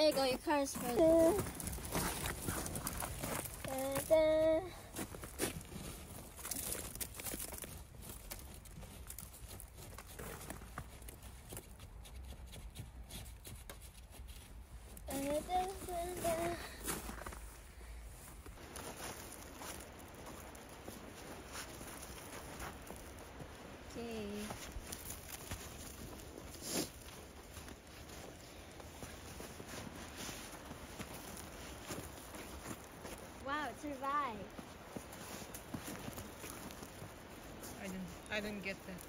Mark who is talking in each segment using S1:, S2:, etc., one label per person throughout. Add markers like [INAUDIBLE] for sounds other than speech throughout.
S1: There you go, your car's frozen. Da, da. Da, da, da, da. Survived.
S2: I didn't. I didn't get that.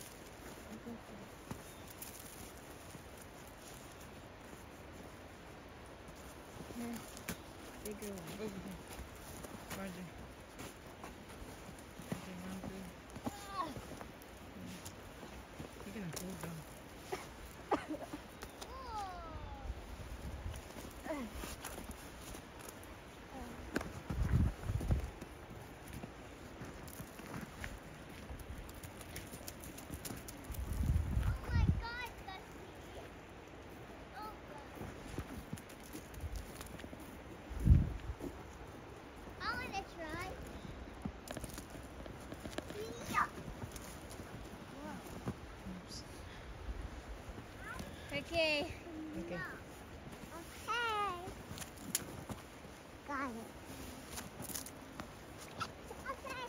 S1: Bigger one.
S2: Over there. Farther. Okay, one, two. You're gonna fall down.
S3: Oh my god, Dusty. Oh god. I wanna try. Yeah.
S2: Oops.
S1: Okay.
S2: Okay.
S3: Okay. Got it. Okay.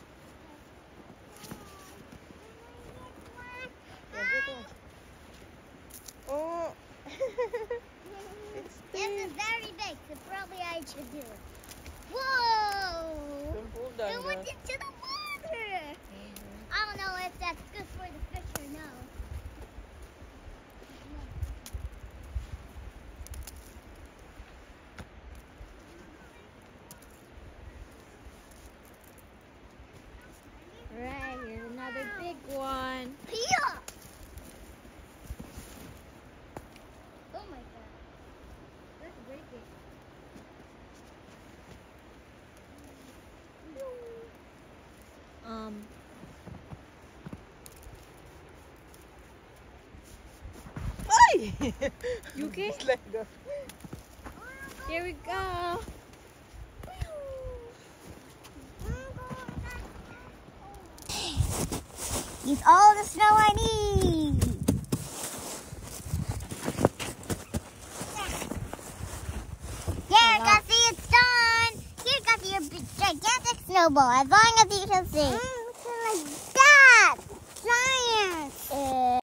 S2: Yeah, good one. Oh. it's [LAUGHS]
S3: This is very big, so probably I should do it. Whoa!
S2: Don't fall down,
S3: It went into the water!
S2: Mhm.
S3: I don't know if that's good for the fish or no.
S1: you okay? Here we go.
S3: It's all the snow I need. Yeah, oh, it's done. Here, Guffy, your gigantic snowball. As long as you can see. Mm, like that. Giant.